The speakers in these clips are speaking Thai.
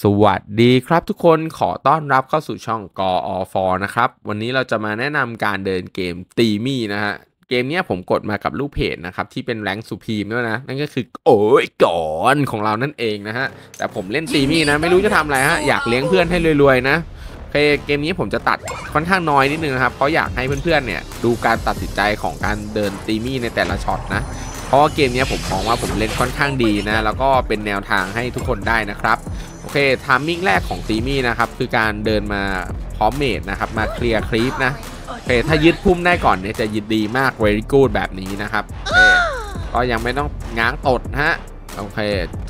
สวัสดีครับทุกคนขอต้อนรับเข้าสู่ช่องกออฟนะครับ วันนี้เราจะมาแนะนำการเดินเกมตีมี่นะฮะ เกมนี้ผมกดมากับลูกเพจนะครับ ที่เป็นแรงสุพีมด้วยนะ นั่นก็คือโอ้ยก่อนของเรานั่นเองนะฮะ แต่ผมเล่นตีมี่นะ ไม่รู้จะทำอะไรฮะ อยากเลี้ยงเพื่อนให้รวยๆนะเคเกมนี้ผมจะตัดค่อนข้างน้อยนิดนึงนะครับ เพราะอยากให้เพื่อนๆเนี่ยดูการตัดสินใจของการเดินตีมี่ในแต่ละช็อตนะ เพราะว่าเกมนี้ผมมองว่าผมเล่นค่อนข้างดีนะ แล้วก็เป็นแนวทางให้ทุกคนได้นะครับ เค timing แรกของตีมี่นะครับ คือการเดินมาพร้อม mage นะครับ มาเคลียร์ creep นะโอเคถ้ายึดพุ่มได้ก่อนเนี่ยจะยึดดีมาก very good แบบนี้นะครับโอเคก็ยังไม่ต้องง้างตดฮะโอเค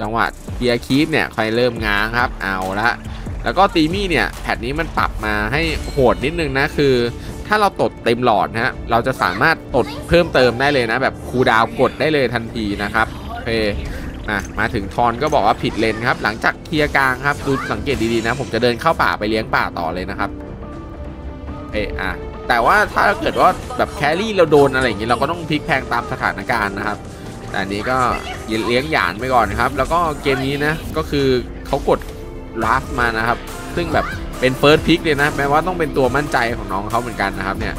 จังหวะเคลียร์ creep เนี่ยค่อยเริ่มง้างครับ เอาละแล้วก็ตีมี่เนี่ย patch นี้มันปรับมาให้โหดนิดนึงนะคือ ถ้าเราตดเต็มหลอดนะฮะเราจะสามารถตดเพิ่มเติมได้เลยนะ แบบ cooldown กดได้เลยทันทีนะครับโอเค มามาถึงทอนก็บอกว่าผิดเลนครับ หลังจากเคลียร์กลางครับดูสังเกตดีๆนะ ผมจะเดินเข้าป่าไปเลี้ยงป่าต่อเลยนะครับ เอะอะแต่ว่าถ้าเกิดว่าแบบ carry เราโดนอะไรอย่างงี้เราก็ต้องพลิกแพลงตามสถานการณ์นะครับ ตอนนี้ก็เลี้ยงหยานไปก่อนนะครับ แล้วก็เกมนี้นะก็คือเขากดลาฟมานะครับ ซึ่งแบบเป็น first pick เลยนะแม้ว่าต้องเป็นตัวมั่นใจของน้องเขาเหมือนกันนะครับเนี่ย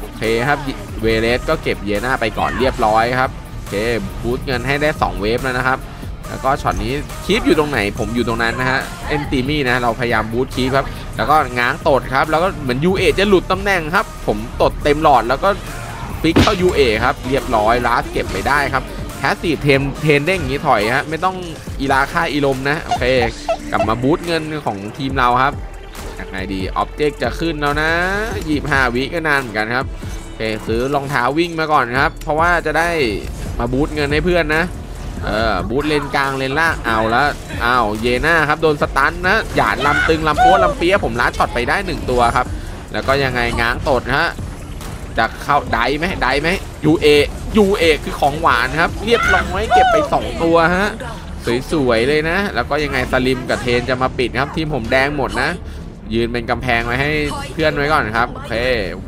โอเคครับเวเลสก็เก็บเยน่าไปก่อนเรียบร้อยครับ คบูตเงินให้ได้ 2 เวฟแล้วนะครับ แล้วก็ช็อตนี้คีปอยู่ตรงไหนผมอยู่ตรงนั้นนะฮะเอนติมี่นะเราพยายามบูตคีปครับ แล้วก็ง้างตดครับ แล้วก็เหมือน UA จะหลุดตำแหน่งครับ ผมตดเต็มหลอดแล้วก็ฟิกเข้า UA ครับเรียบร้อยลาสเก็บไปได้ครับแคสซีเทมเทนเด้งอย่างนี้ถอยฮะไม่ต้องอีลาค่าอีลมนะโอเคกลับมาบูตเงินของทีมเราครับยังไงดีออบเจกต์จะขึ้นแล้วนะหยีบหาวิก็นานเหมือนกันครับโอเคซื้อรองเท้าวิ่งมาก่อนครับ เพราะว่าจะได้ มาบูตเงินให้เพื่อนนะเออบูตเลนกลางเลนล่างเอาแล้วเอาเยน่าครับโดนสตันนะหยาดลำตึงลำโพลำเปียผมล้าช็อตไปได้ 1 ตัวครับ แล้วก็ยังไงง้างตดฮะจะเข้าไดไหมไดไหมยูเอยูเอคือของหวานครับ เรียบร้อยเก็บไป 2 ตัวฮะสวยๆเลยนะ แล้วก็ยังไงสลิมกับเทนจะมาปิดครับ ทีมผมแดงหมดนะ ยืนเป็นกำแพงไว้ให้เพื่อนไว้ก่อนครับโอเค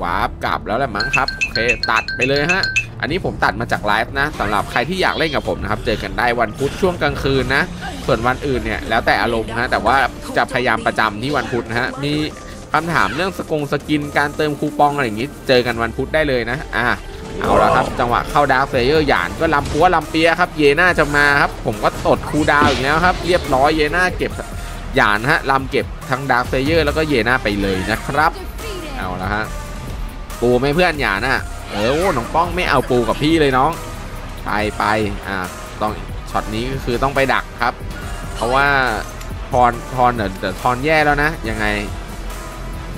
วาร์ปกลับแล้วแหละมั้งครับโอเคตัดไปเลยฮะ อันนี้ผมตัดมาจากไลฟ์นะสำหรับใครที่อยากเล่นกับผมนะครับ เจอกันได้วันพุธช่วงกลางคืนนะ ส่วนวันอื่นเนี่ยแล้วแต่อารมณ์ฮะแต่ว่าจะพยายามประจำที่วันพุธนะฮะมีคำถามเรื่องสกง skin การเติมคูปองอะไรอย่างงี้ เจอกันวันพุธได้เลยนะอ่าเอาละครับ จังหวะเข้า Dark Slayer หยานก็ลำปัวลำเปียครับ เยน่าจะมาครับ ผมก็ตด cooldown อีกแล้วครับ เรียบร้อยเยน่าเก็บหยานฮะลำเก็บทั้ง Dark Slayer แล้วก็เยน่าไปเลยนะครับ เอาละฮะ ปูไม่เพื่อนหยานอะเออน้องป้องไม่เอาปูกับพี่เลยน้อง ไปไปอ่าต้องช็อตนี้ก็คือต้องไปดักครับ เพราะว่าทอนทอนเดี๋ยวทอนแย่แล้วนะยังไง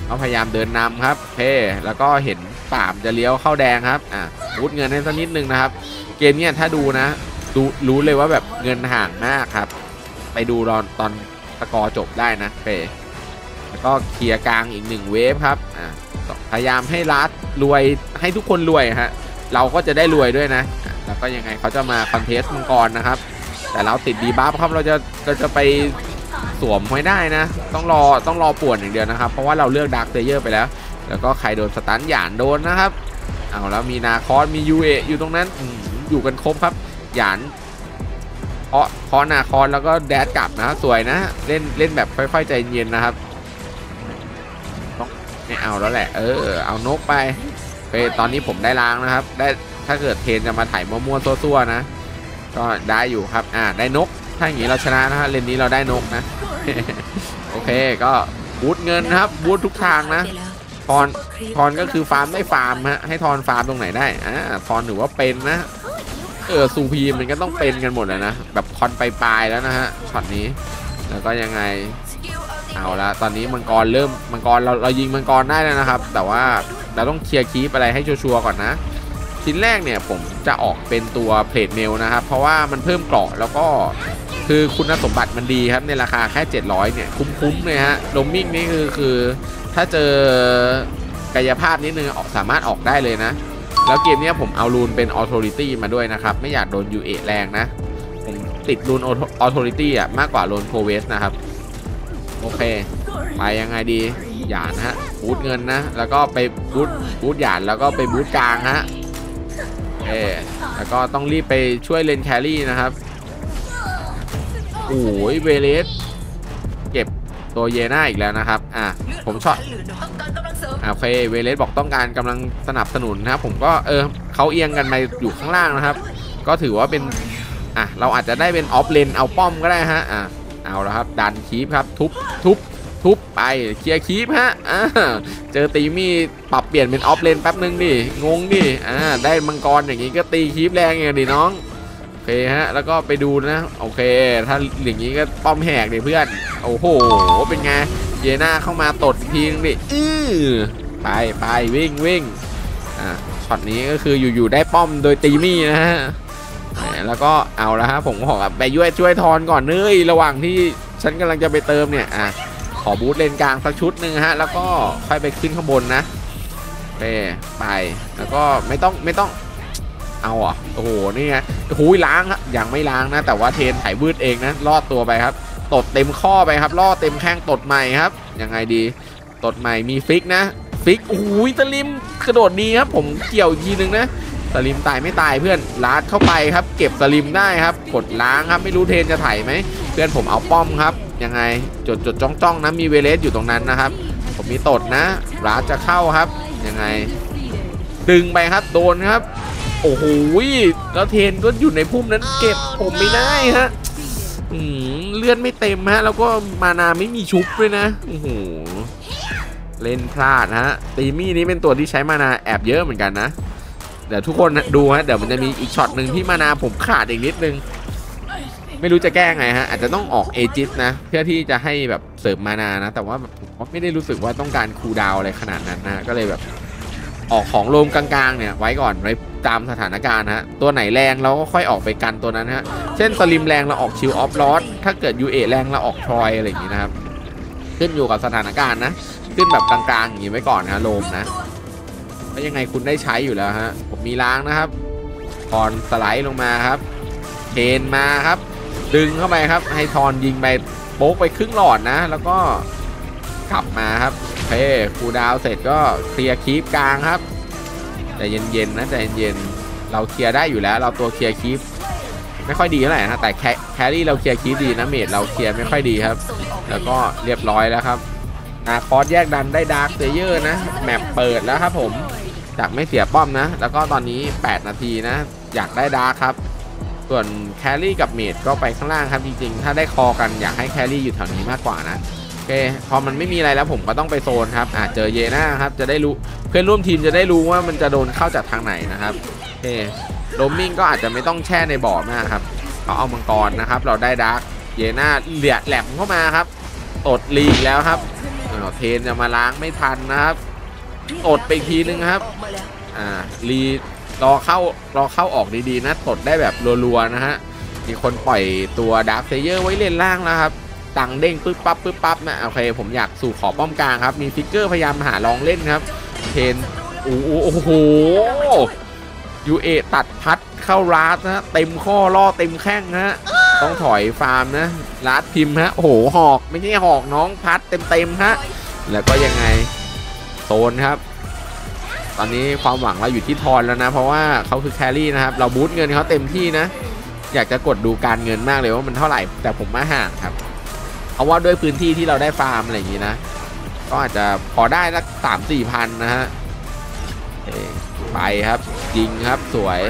เขาพยายามเดินนำครับ เพ่แล้วก็เห็นป่ามจะเลี้ยวเข้าแดงครับอะรูดเงินให้สักนิดนึงนะครับ เกมเนี้ยถ้าดูนะดูรู้เลยว่าแบบเงินห่างมากครับ ไปดูตอนตอนสกอร์จบได้นะเพ่แล้วก็เคลียร์กลางอีกหนึ่ง wave ครับอะ พยายามให้ร่ำรวยให้ทุกคนรวยฮะเราก็จะได้รวยด้วยนะ แล้วก็ยังไงเขาจะมา contest มังกรนะครับ แต่เราติด debuff ครับเราจะเราจะไปสวมไว้ได้นะ ต้องรอต้องรอป่วนอย่างเดียวนะครับ เพราะว่าเราเลือก Dark Slayer ไปแล้ว แล้วก็ใครโดน stun หยานโดนนะครับเอาแล้วมีนาคอสมียูเออยู่ตรงนั้นอยู่กันครบครับหยานเคาะเคาะนาคอสแล้วก็แดดกลับนะสวยนะเล่นเล่นแบบค่อยๆใจเย็นนะครับ ไม่เอาแล้วแหละ เออ เอานกไปไปตอนนี้ผมได้ล้างนะครับ ได้ถ้าเกิดเทนจะมาถ่ายมั่วๆซั่วๆนะ ก็ได้อยู่ครับ อ่า ได้นก ถ้าอย่างนี้เราชนะนะฮะเลนนี้เราได้นกนะ โอเค ก็boost เงินครับ boost ทุกทางนะทอนทอนก็คือฟาร์มได้ฟาร์มฮะ ให้ทอนฟาร์มตรงไหนได้ อ่า ทอนถือว่าเป็นนะ เออ ซูพีมันก็ต้องเป็นกันหมดเลยนะ แบบคอนไปปลายๆแล้วนะฮะ ช็อตนี้ แล้วก็ยังไง เอาละตอนนี้มังกรเริ่มมังกรเราเรายิงมังกรได้แล้วนะครับ แต่ว่าเราต้องเคลียร์ creep อะไรให้ชัวร์ก่อนนะ ชิ้นแรกเนี่ยผมจะออกเป็นตัว plate mail นะครับ เพราะว่ามันเพิ่มเกราะแล้วก็คือคุณสมบัติมันดีครับในราคาแค่ 700 เนี่ย คุ้มๆเลยฮะโรมมิ่งนี่คือคือ ถ้าเจอกายภาพนิดนึงออกสามารถออกได้เลยนะ แล้วเกมนี้ผมเอา rune เป็น authority มาด้วยนะครับ ไม่อยากโดน UA แรงนะ ผมติด rune authority อะมากกว่า rune โพเวสนะครับ โอเค ไปยังไงดีหยานฮะ boost เงินนะ แล้วก็ไป boost boost หยานแล้วก็ไป boost กลางฮะเอแล้วก็ต้องรีบไปช่วยเลน carry นะครับโอ้ยเวเลสเก็บตัวเยน่าอีกแล้วนะครับ อะ ผมช็อตองกาเสริมอะโอเค เวเลสบอกต้องการกำลังสนับสนุนนะครับ ผมก็เออเขาเอียงกันมาอยู่ข้างล่างนะครับ ก็ถือว่าเป็น อะ เราอาจจะได้เป็น offlane เอาป้อมก็ได้ฮะ อะ เอาแล้วครับ ดัน creep ครับ ทุบทุบทุบไปเคลียร์ creep ฮะอ่าเจอตีมี่ปรับเปลี่ยนเป็น offlane แป๊บนึงดิงงดิอ่าได้มังกรอย่างงี้ก็ตี creep แรงไงดิน้องโอเคฮะแล้วก็ไปดูนะโอเค ถ้าอย่างนี้ก็ป้อมแหกดิเพื่อนโอ้โหเป็นไงเยน่าเข้ามาตดทีนึงดิอื้อไปไปวิ่งวิ่งอ่าช็อตนี้ก็คืออยู่ๆได้ป้อมโดยตีมี่นะฮะ แล้วก็เอาละฮะผมขอไปช่วยช่วยทอนก่อนเนยระหว่างที่ฉันกำลังจะไปเติมเนี่ยอะขอ boost เลนกลางสักชุดหนึ่งฮะแล้วก็ค่อยไปขึ้นข้างบนนะโอเคไปแล้วก็ไม่ต้องไม่ต้องเอาอะโอ้โหนี่ไงโอ้โหล้างฮะยังไม่ล้างนะ แต่ว่าเทนไถวืดเองนะรอดตัวไปครับ ตดเต็มข้อไปครับล่อเต็มแข้งตดใหม่ครับยังไงดีตดใหม่มี flick นะ flick โอ้โหสลิมกระโดดดีครับผมเกี่ยวอีกทีนึงนะ สลิมตายไม่ตายเพื่อนลาดเข้าไปครับ เก็บสลิมได้ครับ กดล้างครับไม่รู้เทนจะไถไหมเพื่อนผมเอาป้อมครับ ยังไงจดจดจ้องจ้องนะมีเวเลสอยู่ตรงนั้นนะครับ ผมมีตดนะลาดจะเข้าครับ ยังไง ดึงไปครับโดนครับ โอ้โหแล้วเทนก็อยู่ในพุ่มนั้น เก็บผมไม่ได้ฮะอืมเลื่อนไม่เต็มฮะ แล้วก็มานาไม่มีชุบด้วยนะโอ้โหเล่นพลาดฮะตีมี่นี้เป็นตัวที่ใช้มานาแอบเยอะเหมือนกันนะ เดี๋ยวทุกคนดูฮะเดี๋ยวมันจะมีอีกช็อตหนึ่งที่มานาผมขาดอีกนิดนึง ไม่รู้จะแก้ไงฮะอาจจะต้องออก Aegis นะ เพื่อที่จะให้แบบเสริม mana นะ แต่ว่าผมไม่ได้รู้สึกว่าต้องการ cooldown อะไรขนาดนั้นนะก็เลยแบบ ออกของ roam กลางๆเนี่ยไว้ก่อนไว้ตามสถานการณ์ฮะตัวไหนแรงเราก็ค่อยออกไปกันตัวนั้นฮะเช่นสลิมแรงเราออก Shield of the Lost ถ้าเกิดยูเอแรงเราออกทรอยอะไรอย่างงี้นะครับขึ้นอยู่กับสถานการณ์นะ ขึ้นแบบกลางๆอย่างนี้ไว้ก่อนนะ roam นะ แล้วยังไงคุณได้ใช้อยู่แล้วฮะ ผมมีล้างนะครับทอนสไลด์ลงมาครับเทนมาครับ ดึงเข้าไปครับ ให้ทอนยิงไป poke ไปครึ่งหลอดนะ แล้วก็กลับมาครับเค cooldown เสร็จก็เคลียร์ creep กลางครับแต่เย็นๆนะแต่เย็นๆเราเคลียร์ได้อยู่แล้ว เราตัวเคลียร์ creep ไม่ค่อยดีเท่าไหร่นะแต่แค carry เราเคลียร์ creep ดีนะ mage เราเคลียร์ไม่ค่อยดีครับ แล้วก็เรียบร้อยแล้วครับนาคอสแยกดันได้ Dark Slayer นะmap เปิดแล้วครับผม จากไม่เสียป้อมนะ แล้วก็ตอนนี้ 8 นาทีนะ อยากได้ Dark ครับ ส่วน carry กับ mage ก็ไปข้างล่างครับจริงๆ ถ้าได้คอกันอยากให้ carry อยู่แถวนี้มากกว่านะโอเค พอมันไม่มีอะไรแล้วผมก็ต้องไปโซนครับอ่าเจอเยน่าครับจะได้รู้เพื่อนร่วมทีมจะได้รู้ว่ามันจะโดนเข้าจากทางไหนนะครับโอเคโรมมิ่งก็อาจจะไม่ต้องแช่ในบ่อมากครับเขาเอามังกรนะครับ เราได้ Dark เยน่าเหลี่ยแหลมเข้ามาครับตดลีกแล้วครับอ้าเทนจะมาล้างไม่ทันนะครับ ตดไปอีกทีนึงครับ อ่ารีรอเข้ารอเข้าออกดีๆนะตดได้แบบรัวๆนะฮะ มีคนปล่อยตัวดาร์คเซเยอร์ไว้เลนล่างแล้วครับตังเด้งปึ๊บปั๊บปึ๊บปั๊บนะโอเค ผมอยากสู่ขอป้อมกลางครับ มีฟิกเกอร์พยายามหาลองเล่นครับเทนโอ้โหยูเอตัดพัดเข้าราสนะเต็มข้อล่อเต็มแข้งฮะต้องถอยฟาร์มนะราสพิมพ์ฮะโอ้โหหอกไม่ใช่หอกน้องพัดเต็มๆฮะแล้วก็ยังไง โซนครับ ตอนนี้ความหวังเราอยู่ที่ทอนแล้วนะ เพราะว่าเขาคือแครี่นะครับ เราบูทเงินเขาเต็มที่นะ อยากจะกดดูการเงินมากเลยว่ามันเท่าไหร่ แต่ผมมาห่างครับ เพราะว่าด้วยพื้นที่ที่เราได้ฟาร์มอะไรอย่างนี้นะ ก็อาจจะพอได้สักสามสี่พันนะฮะไปครับยิงครับสวย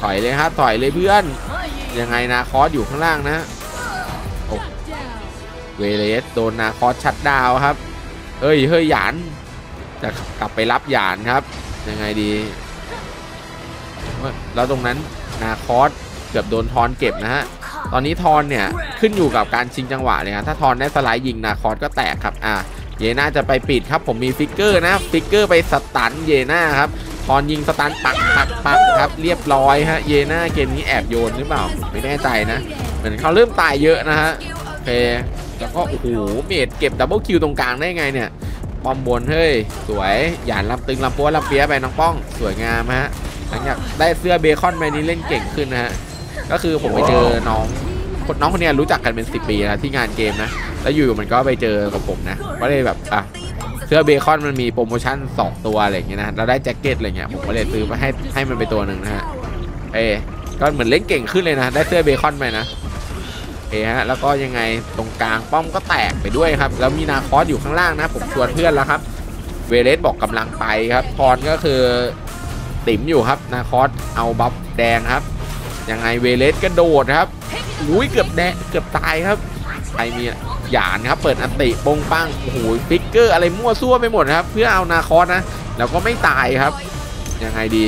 ถอยเลยครับถอยเลยเพื่อน ยังไงนาคอสอยู่ข้างล่างนะเวเลสโดนนาคอส shutdown ครับเฮ้ย เฮ้ยหยาน จะกลับไปรับหยานครับ ยังไงดี แล้วตรงนั้นนาคอสเกือบโดนทอนเก็บนะฮะ ตอนนี้ทอนเนี่ยขึ้นอยู่กับการชิงจังหวะเลยครับถ้าทอนได้สไลด์ยิงนาคอสก็แตกครับ อะเยน่าจะไปปิดครับ ผมมี flicker นะ flicker ไป stun เยน่าครับทอนยิง stun ปักปักปักครับ เรียบร้อยฮะ เยน่าเกมนี้แอบโยนหรือเปล่า ไม่แน่ใจนะ เหมือนเขาเริ่มตายเยอะนะฮะโอเคแล้วก็โอ้โห mage เก็บ double kill ตรงกลางได้ไงเนี่ย ป้อมบนเฮ้ยสวยหยานลำตึงลำปัวลำเปียไปน้องป้อง สวยงามฮะหลังจากได้เสื้อเบคอนไปนี้เล่นเก่งขึ้นนะฮะก็คือผมไปเจอน้องคนน้องคนนี้รู้จักกันเป็น 10 ปีนะที่งานเกมนะ แล้วอยู่ๆมันก็ไปเจอกับผมนะก็เลยแบบอะเสื้อเบคอนมันมีโปรโมชั่น 2 ตัวอะไรอย่างเงี้ยนะเราได้แจ็คเก็ตอะไรเงี้ยผมก็เลยซื้อมาให้ให้มันไปตัวหนึ่งนะฮะเอ้ก็เหมือนเล่นเก่งขึ้นเลยนะ ได้เสื้อเบคอนไปนะ เคฮะแล้วก็ยังไงตรงกลางป้อมก็แตกไปด้วยครับ แล้วมีนาคอสอยู่ข้างล่างนะ ผมชวนเพื่อนแล้วครับ เวเลสบอกกำลังไปครับพรก็คือติ๋มอยู่ครับนาคอสเอา buff แดงครับยังไงเวเลสกระโดดครับอุ้ยเกือบแดงเกือบตายครับใครมีหยานครับ เปิดอันติปงปังโอ้โหฟิกเกอร์อะไรมั่วซั่วไปหมดครับ เพื่อเอานาคอสนะแล้วก็ไม่ตายครับยังไงดี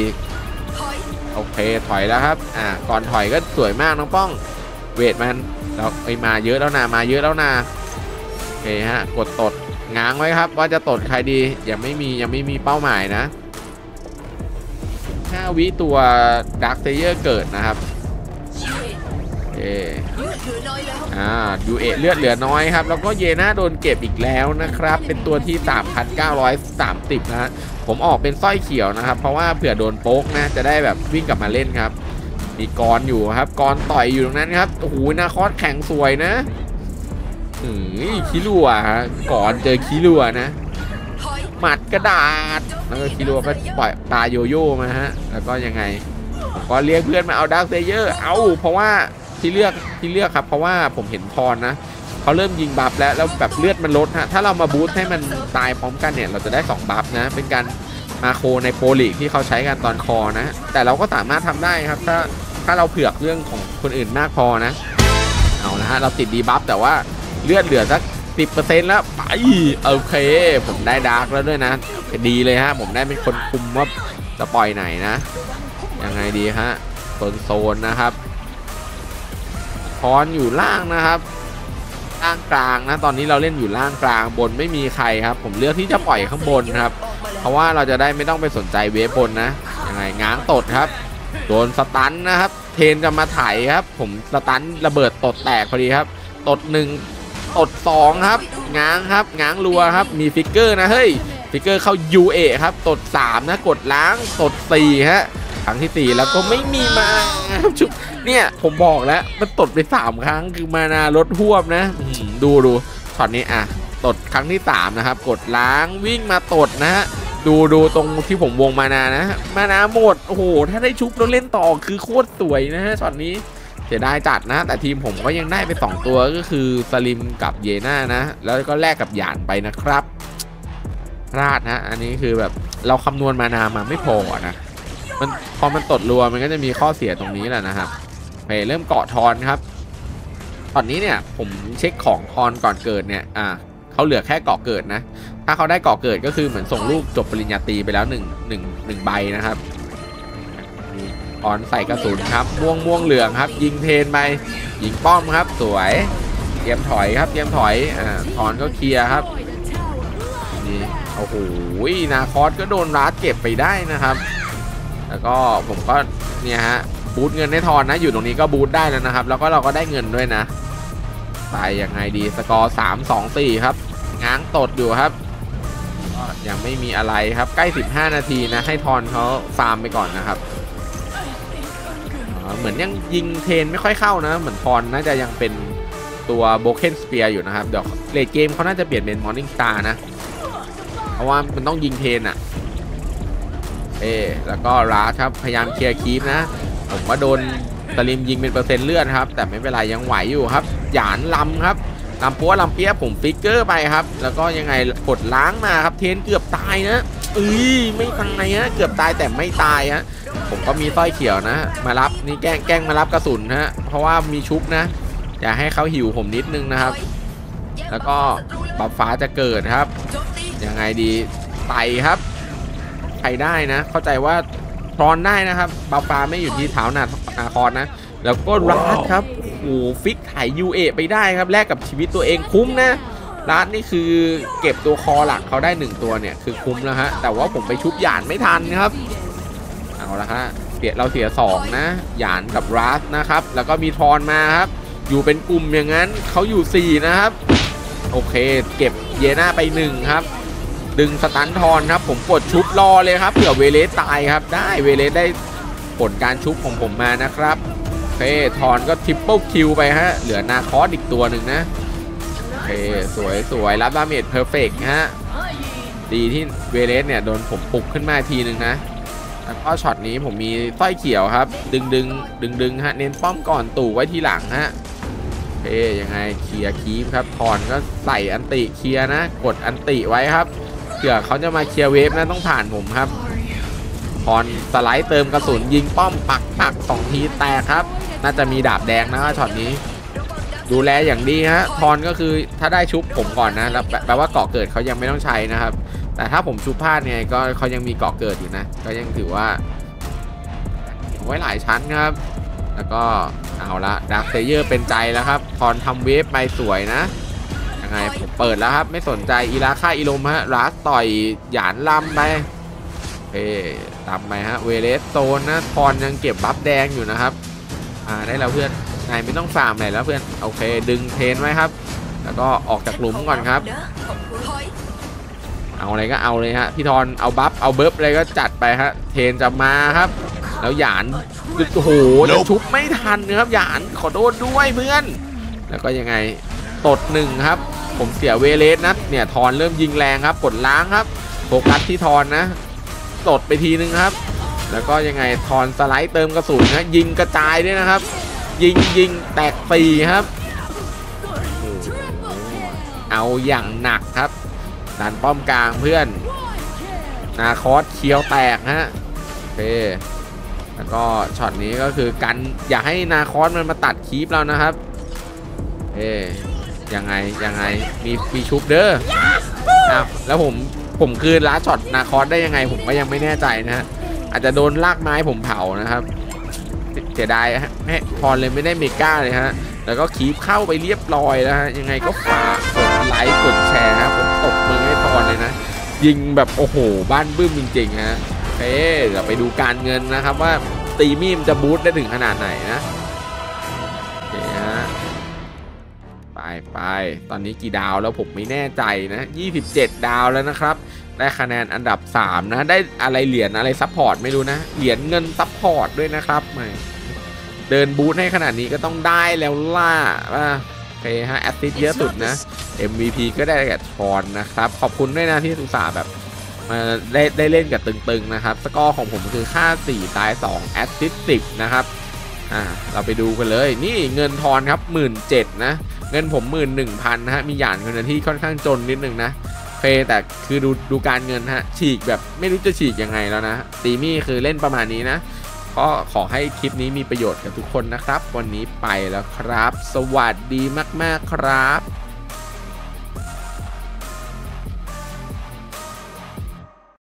โอเคถอยแล้วครับอ่าก่อนถอยก็สวยมากน้องป้อง เวทมัน เราไปมาเยอะแล้วนะมาเยอะแล้วนะโอเคฮะกดตดง้างไว้ครับ ว่าจะตดใครดียังไม่มียังไม่มีเป้าหมายนะ5วิตัวดักเซเยอร์เกิดนะครับเออ่าดูเอเลือดเหลือน้อยครับ แล้วก็เยน่าโดนเก็บอีกแล้วนะครับ เป็นตัวที่ 3,930นะฮะผมออกเป็นสร้อยเขียวนะครับ เพราะว่าเผื่อโดนโป๊กนะ จะได้แบบวิ่งกลับมาเล่นครับ มีกรอยู่ครับกรต่อยอยู่ตรงนั้นครับโอ้โหนาคอสแข็งสวยนะอือคิรัวฮะก่อนเจอคิรัวนะหมัดกระดาษแล้วก็คิรัวก็ปล่อยปลาโยโย่มาฮะแล้วก็ยังไงก็เรียกเพื่อนมาเอา Dark Slayer เอาเพราะว่าที่เลือกที่เลือกครับ เพราะว่าผมเห็นพรนะเขาเริ่มยิง buff แล้วแล้วแบบเลือดมันลดฮะถ้าเรามา boost ให้มันตายพร้อมกันเนี่ยเราจะได้2 buff นะเป็นการ macro ใน Pro League ที่เขาใช้กันตอนคอนะ แต่เราก็สามารถทำได้ครับ ถ้าถ้าเราเผือกเรื่องของคนอื่นมากพอนะ เอาละฮะ เราติด debuff แต่ว่าเลือดเหลือสัก10%แล้วไปโอเค ผมได้ Dark แล้วด้วยนะดีเลยฮะ ผมได้เป็นคนคุมว่าจะปล่อยไหนนะ ยังไงดีฮะโซนโซนนะครับพรอยู่ล่างนะครับล่างกลางนะ ตอนนี้เราเล่นอยู่ล่างกลางบนไม่มีใครครับ ผมเลือกที่จะปล่อยข้างบนครับ เพราะว่าเราจะได้ไม่ต้องไปสนใจเวฟบนนะยังไงง้างตดครับ โดนสตันนะครับ เทนจะมาไถครับ ผมสตันระเบิดตดแตกพอดีครับ ตดหนึ่งตดสองครับ ง้างครับ ง้างรัวครับ มี flicker นะเฮ้ย flicker เข้า UA ครับ ตด3นะกดล้างตด4ฮะครั้งที่4แล้วก็ไม่มีมาชุบเนี่ยผมบอกแล้วมันตดไป3ครั้งคือ mana ลดฮวบนะ ดูดูช็อตนี้อะ ตดครั้งที่ 3 นะครับ กดล้างวิ่งมาตดนะฮะดูดูตรงที่ผมวง mana นะ mana หมดโอ้โหถ้าได้ชุบแล้วเล่นต่อคือโคตรสวยนะฮะช็อตนี้เสียดายจัดนะ แต่ทีมผมก็ยังได้ไป 2 ตัวก็คือสลิมกับเยน่านะ แล้วก็แลกกับหยานไปนะครับพลาดนะอันนี้คือแบบเราคำนวณมานามาไม่พอนะมันพอมันตดรัวมันก็จะมีข้อเสียตรงนี้แหละนะครับไปเริ่มเกาะทอนครับตอนนี้เนี่ยผมเช็คของทอนก่อนเกิดเนี่ยอ่า เขาเหลือแค่เกาะเกิดนะ ถ้าเขาได้เกาะเกิดก็คือเหมือนส่งลูกจบปริญญาตรีไปแล้ว1 1 1ใบนะครับออนใส่กระสุนครับ ม่วงม่วงเหลืองครับ ยิงเทนไปยิงป้อมครับ สวยเตรียมถอยครับเตรียมถอยอ่าถอนก็เคลียร์ครับนี่โอ้โหนาคอสก็โดนรัดเก็บไปได้นะครับ แล้วก็ผมก็เนี่ยฮะบูทเงินให้ทอนนะ อยู่ตรงนี้ก็บูทได้แล้วนะครับ แล้วก็เราก็ได้เงินด้วยนะไปยังไงดีสกอร์3 2 4ครับ ง้างตดอยู่ครับยังไม่มีอะไรครับใกล้ 15 นาทีนะ ให้ทอนเขาฟาร์มไปก่อนนะครับเหมือนยังยิงเทนไม่ค่อยเข้านะ เหมือนพรน่าจะยังเป็นตัว Broken Spear อยู่นะครับ เดี๋ยว late game เขาน่าจะเปลี่ยนเป็น Morning Star นะ เพราะว่ามันต้องยิงเทนอะเอแล้วก็ราครับ พยายาม clear creep นะ ผมว่าโดนสลิมยิงเป็นเปอร์เซ็นต์เลือดครับ แต่ไม่เป็นไรยังไหวอยู่ครับ หยานลำครับ ลำปัวลำเปียผมฟิกเกอร์ไปครับ แล้วก็ยังไงกดล้างมาครับเทนเกือบตายนะเอ้ยไม่ตายฮะเกือบตายแต่ไม่ตายฮะผมก็มีสร้อยเขียวนะ มารับนี่แกล้งแกล้งมารับกระสุนฮะเพราะว่ามีชุบนะอยากให้เขาหิวผมนิดนึงนะครับ แล้วก็บัฟฟ้าจะเกิดครับยังไงดีไต่ครับใครได้นะ เข้าใจว่าทรอนได้นะครับบัฟฟ้าไม่อยู่ที่เท้านานาคอนนะ แล้วก็รัดครับ โอ้ฟิกถ่ายยูเอไปได้ครับแลกกับชีวิตตัวเองคุ้มนะรัดนี่คือเก็บตัวคอหลักเขาได้หนึ่งตัวเนี่ยคือคุ้มแล้วฮะ แต่ว่าผมไปชุบหยานไม่ทันครับ เอาละฮะเสียเราเสีย 2 นะหยานกับรัสนะครับ แล้วก็มีทอนมาครับ อยู่เป็นกลุ่มอย่างนั้นเขาอยู่ 4 นะครับ โอเค เก็บเยน่าไป 1 ครับ ดึงสตันทอนครับ ผมกดชุบรอเลยครับเผื่อเวเลสตายครับ ได้เวเลสได้ผลการชุบของผมมานะครับโอ เคทอนก็ triple kill ไปฮะ เหลือนาคอสอีกตัวหนึ่งนะ โอเค สวยสวยรับ damage perfect ฮะ ดีที่เวเลสเนี่ย โดนผมปลุกขึ้นมาทีหนึ่งนะ แล้วก็ช็อตนี้ผมมีสร้อยเขียวครับ ดึงดึงดึงดึงฮะ เน้นป้อมก่อนตู่ไว้ทีหลังฮะเอ้ยังไง clear creep ครับทอนก็ใส่ ulti clear นะ กด ulti ไว้ครับเผื่อเขาจะมา clear wave นะต้องผ่านผมครับ ทอนสไลด์เติมกระสุนยิงป้อมปักปักสองทีแตกครับ น่าจะมีดาบแดงนะช็อตนี้ ดูแลอย่างดีฮะทอนก็คือถ้าได้ชุบผมก่อนนะแล้วแปลว่าเกาะเกิดเขายังไม่ต้องใช้นะครับ แต่ถ้าผมชุบพลาดเนี่ยก็เขายังมีเกาะเกิดอยู่นะ ก็ยังถือว่าไว้หลายชั้นครับ แล้วก็เอาละ Dark Slayer เป็นใจแล้วครับทอนทำ wave ไปสวยนะยังไงผมเปิดแล้วครับ ไม่สนใจอีราค่าอีลมฮะรัสต่อยหยานลำไป เอ้ตามไปฮะเวเลสโซนนะทอนยังเก็บ buff แดงอยู่นะครับอ่าได้แล้วเพื่อนนายไม่ต้องฟาร์มไหนแล้วเพื่อนโอเค ดึงเทนไว้ครับ แล้วก็ออกจากหลุมก่อนครับ เอาอะไรก็เอาเลยฮะพี่ทอนเอาบัฟเอาเบิร์ฟอะไรก็จัดไปฮะเทนจะมาครับ แล้วหยานโอ้โหจะชุบไม่ทันนะครับหยานขอโทษด้วยเพื่อน แล้วก็ยังไงตดหนึ่งครับ ผมเสียเวเลสนะเนี่ยทอนเริ่มยิงแรงครับกดล้างครับโฟกัสที่ทอนนะ ตดไปทีนึงครับ แล้วก็ยังไงทอนสไลด์เติมกระสุนนะยิงกระจายด้วยนะครับ ยิงยิงแตกปีครับเอาอย่างหนักครับดันป้อมกลางเพื่อน นาคอสเคียวแตกฮะโอเคแล้วก็ช็อตนี้ก็คือกันอย่าให้นาคอสมันมาตัดคีปเรานะครับ เอ๊ยังไงยังไงมีมีชุบเด้ออ้าวแล้วผม ผมคืนล้าช็อตนาคอสได้ยังไง ผมก็ยังไม่แน่ใจนะฮะอาจจะโดนลากไม้ผมเผานะครับเสียดายฮะแม่พรเลยไม่ได้เมก้าเลยฮะแล้วก็คีปเข้าไปเรียบร้อยแล้วฮะยังไงก็ฝากกดไลค์กดแชร์ครับผมตบมือให้พรเลยนะยิงแบบโอ้โหบ้านบึ้มจริงๆฮะเอ๊เดี๋ยวไปดูการเงินนะครับว่าตีมี่จะ boost ได้ถึงขนาดไหนนะ ไปไป ตอนนี้กี่ดาวแล้วผมไม่แน่ใจนะ 27 ดาวแล้วนะครับ ได้คะแนนอันดับ 3 นะ ได้อะไรเหรียญอะไร support ไม่รู้นะ เหรียญเงิน support ด้วยนะครับแหมเดิน boost ให้ขนาดนี้ก็ต้องได้แล้วล่ะว่าโอเคฮะแอสซิสเยอะสุดนะ MVP ก็ได้แก่ทอนนะครับ ขอบคุณด้วยนะที่อุสาแบบมาได้ได้เล่นกับตึงๆนะครับ สกอร์ของผมคือค่า 4 ตาย 2 แอสซิส10 นะครับ อ่า เราไปดูกันเลย นี่เงินทอนครับ 1 7ื่นนะ เงินผม1 1 0 0 0นะฮะ มีหยานคนที่ค่อนข้างจนนิดนึงนะเฟแต่คือดูดูการเงินฮะ ฉีกแบบไม่รู้จะฉีกยังไงแล้วนะตีมี่คือเล่นประมาณนี้นะก็ขอให้คลิปนี้มีประโยชน์กับทุกคนนะครับ วันนี้ไปแล้วครับ สวัสดีมาก ๆ ครับ